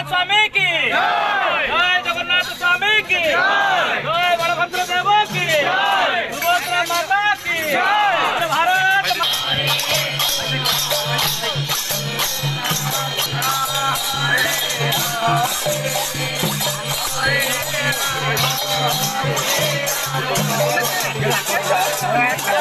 जगन्नाथ स्वामी की जय जगन्नाथ स्वामी की जय बलभद्र देव की सुभद्रा माता की भारत Yeah.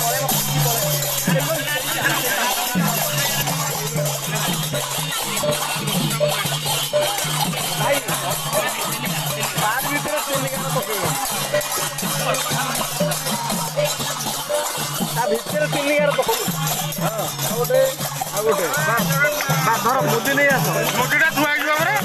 podemos ମିଚେଲ ପିଲିଆର ଆଉ ଗୋଟେ ଆଉ ଗୋଟେ ଧର ମୁଦି ନେଇ ଆସ ମୁଦିଟା ଧୁଆ ହେଇଯିବ ପରେ